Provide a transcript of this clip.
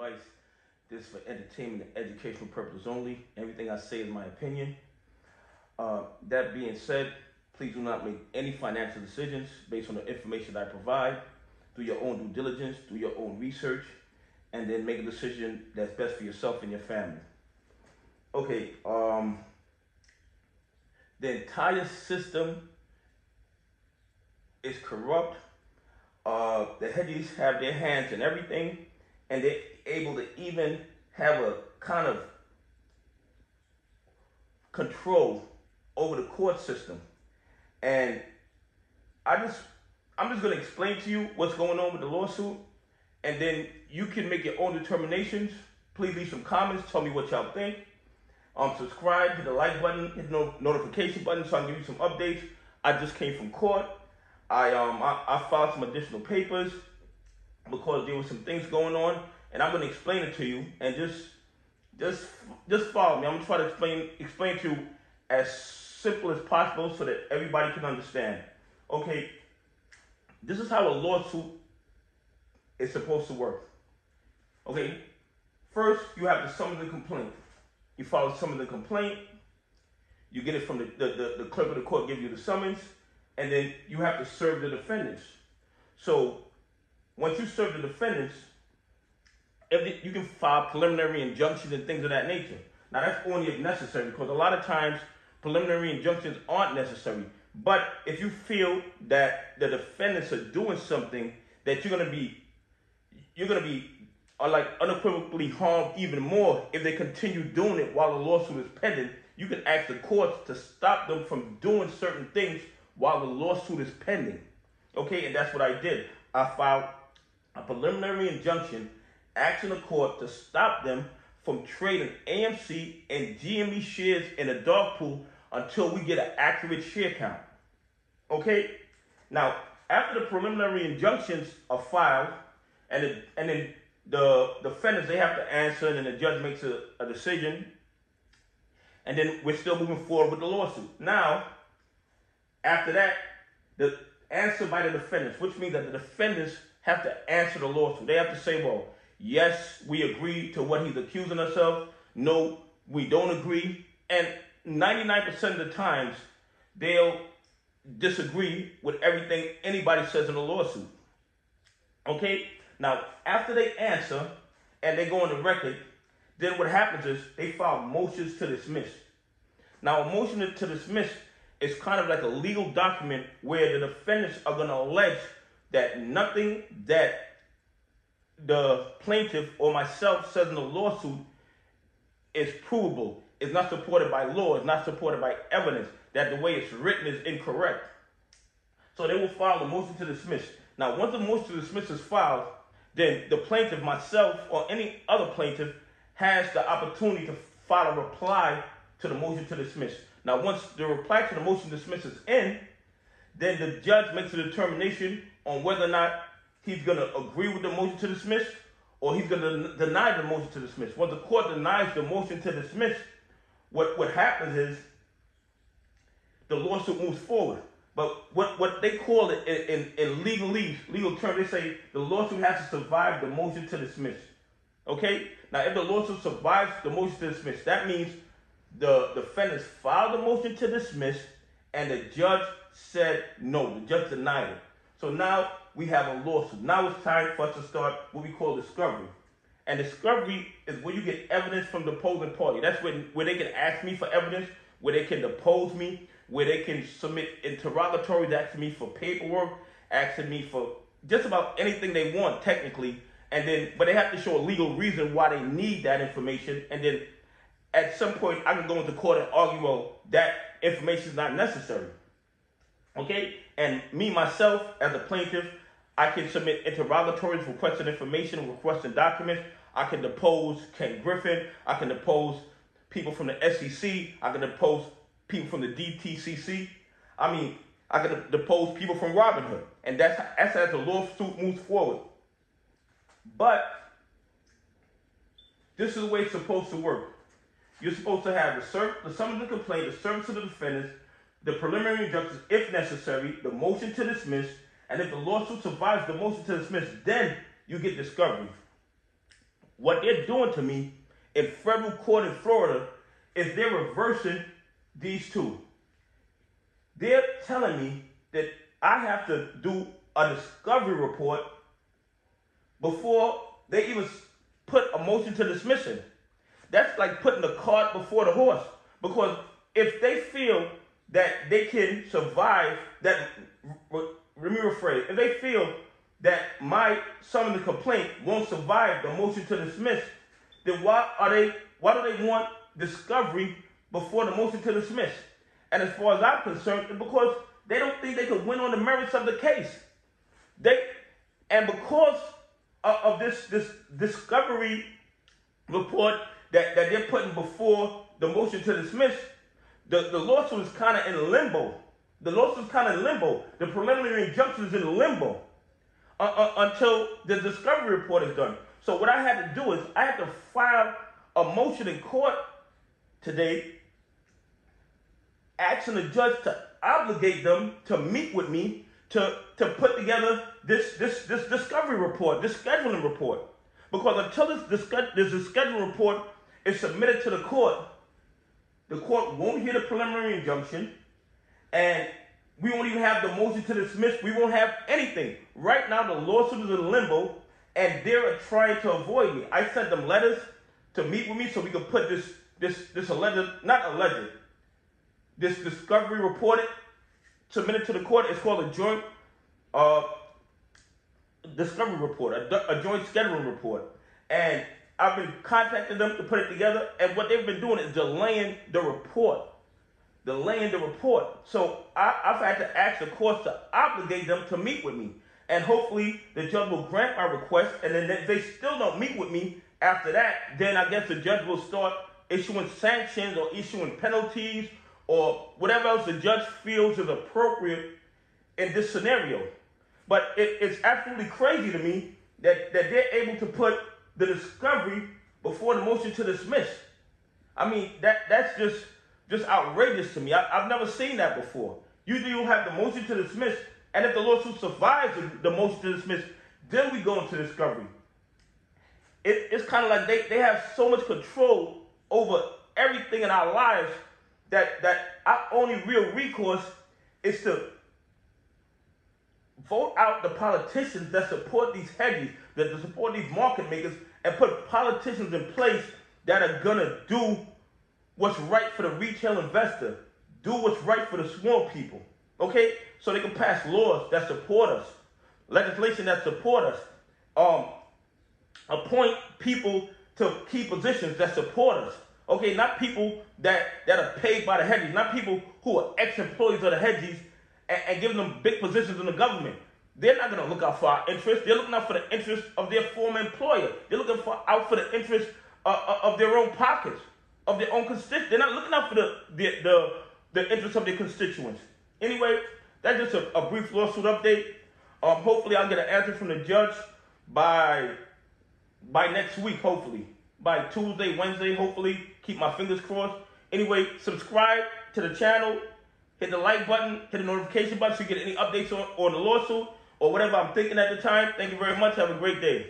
advice. This is for entertainment and educational purposes only. Everything I say is my opinion. Uh, that being said, please do not make any financial decisions based on the information I provide. Do your own due diligence, do your own research, and then make a decision that's best for yourself and your family. Okay, um, the entire system is corrupt. Uh, the hedgies have their hands in everything, and they're able to even have a kind of control over the court system. And I just, I'm just to explain to you what's going on with the lawsuit, and then you can make your own determinations. Please leave some comments. Tell me what y'all think. Um, subscribe, hit the like button, hit the no- notification button so I can give you some updates. I just came from court. I um I, I filed some additional papers because there were some things going on, and I'm gonna explain it to you and just just just follow me. I'm gonna try to explain explain to you as simple as possible so that everybody can understand. Okay, this is how a lawsuit is supposed to work. Okay, first you have to summon the complaint. You some of the complaint. You get it from the, the, the, the clerk of the court, give you the summons, and then you have to serve the defendants. So once you serve the defendants, you can file preliminary injunctions and things of that nature. Now that's only if necessary, because a lot of times preliminary injunctions aren't necessary. But if you feel that the defendants are doing something that you're gonna be, you're gonna be are like unequivocally harmed even more if they continue doing it while the lawsuit is pending. You can ask the courts to stop them from doing certain things while the lawsuit is pending. Okay, and that's what I did. I filed a preliminary injunction asking the court to stop them from trading AMC and GME shares in a dark pool until we get an accurate share count. Okay? Now, after the preliminary injunctions are filed and, and then the defendants they have to answer, and then the judge makes a, a decision, and then we're still moving forward with the lawsuit. Now, after that, the answer by the defendants, which means that the defendants have to answer the lawsuit. They have to say, well, yes, we agree to what he's accusing us of. No, we don't agree. And 99% of the times, they'll disagree with everything anybody says in the lawsuit. Okay? Now, after they answer and they go on the record, then what happens is they file motions to dismiss. Now, a motion to dismiss is kind of like a legal document where the defendants are going to allege that nothing that the plaintiff or myself says in the lawsuit is provable, It's not supported by law, It's not supported by evidence, that the way it's written is incorrect. So they will file a motion to dismiss. Now, once the motion to dismiss is filed, then the plaintiff, myself, or any other plaintiff has the opportunity to file a reply to the motion to dismiss. Now, once the reply to the motion to dismiss is in, then the judge makes a determination on whether or not he's going to agree with the motion to dismiss or he's going to deny the motion to dismiss. Once the court denies the motion to dismiss, what, what happens is the lawsuit moves forward. But what, what they call it in, in, in legalese, legal terms, they say the lawsuit has to survive the motion to dismiss. Okay? Now, if the lawsuit survives the motion to dismiss, that means the defendants filed the motion to dismiss and the judge said no. The judge denied it. So now we have a lawsuit. Now it's time for us to start what we call discovery. And discovery is where you get evidence from the opposing party. That's when where they can ask me for evidence, where they can depose me, where they can submit interrogatories, asking me for paperwork, asking me for just about anything they want, technically. And then, but they have to show a legal reason why they need that information. And then at some point, I can go into court and argue, well, that information is not necessary. Okay? And me, myself, as a plaintiff, I can submit interrogatories, requesting information, requesting documents. I can depose Ken Griffin. I can depose people from the SEC. I can depose people from the DTCC. I mean, I can depose people from Robinhood. And that's, that's as the lawsuit moves forward. But this is the way it's supposed to work. You're supposed to have the, ser- the summons of the complaint, the service of the defendants, the preliminary injunctions, if necessary, the motion to dismiss, and if the lawsuit survives the motion to dismiss, then you get discovery. What they're doing to me in federal court in Florida is they're reversing these two. They're telling me that I have to do a discovery report before they even put a motion to dismiss it. That's like putting the cart before the horse. Because if they feel that they can survive that, let me rephrase, if they feel that my some of the complaint won't survive the motion to dismiss, then why are they why do they want discovery before the motion to dismiss? And as far as I'm concerned, because they don't think they could win on the merits of the case. They and because of, this this discovery report that, that they're putting before the motion to dismiss, the, the lawsuit is kind of in limbo. The lawsuit is kind of in limbo. The preliminary injunction is in limbo uh, uh, until the discovery report is done. So what I had to do is I had to file a motion in court today asking the judge to obligate them to meet with me to, to put together this, this, this discovery report, this scheduling report. Because until this, this, this scheduling report is submitted to the court, the court won't hear the preliminary injunction, and we won't even have the motion to dismiss. We won't have anything. Right now, the lawsuit is in limbo, and they're trying to avoid me. I sent them letters to meet with me so we could put this this this alleged, not alleged, this discovery report submitted to the court. It's called a joint uh, discovery report, a, a joint scheduling report, and I've been contacting them to put it together, and what they've been doing is delaying the report. Delaying the report. So I, have had to ask the courts to obligate them to meet with me. And hopefully the judge will grant my request. And then if they still don't meet with me after that, then I guess the judge will start issuing sanctions or issuing penalties or whatever else the judge feels is appropriate in this scenario. But it, it's absolutely crazy to me that, that they're able to put the discovery before the motion to dismiss. I mean, that that's just just outrageous to me. I, have never seen that before. Usually you have the motion to dismiss, and if the lawsuit survives the, motion to dismiss, then we go into discovery. It, it's kind of like they, they have so much control over everything in our lives that, that our only real recourse is to vote out the politicians that support these hedges, that support these market makers, and put politicians in place that are gonna do what's right for the retail investor, do what's right for the small people. Okay, so they can pass laws that support us, legislation that support us, um, appoint people to key positions that support us. Okay, not people that, that are paid by the hedges, not people who are ex-employees of the hedges and, and giving them big positions in the government. They're not going to look out for our interests. They're looking out for the interests of their former employer. They're looking for, out for the interests uh, uh, of their own pockets, of their own constituents. They're not looking out for the, the, the, the interests of their constituents. Anyway, that's just a, a brief lawsuit update. Um, hopefully, I'll get an answer from the judge by by next week. Hopefully, by Tuesday, Wednesday. Hopefully, keep my fingers crossed. Anyway, subscribe to the channel. Hit the like button. Hit the notification button so you get any updates on, on the lawsuit or whatever I'm thinking at the time. Thank you very much. Have a great day.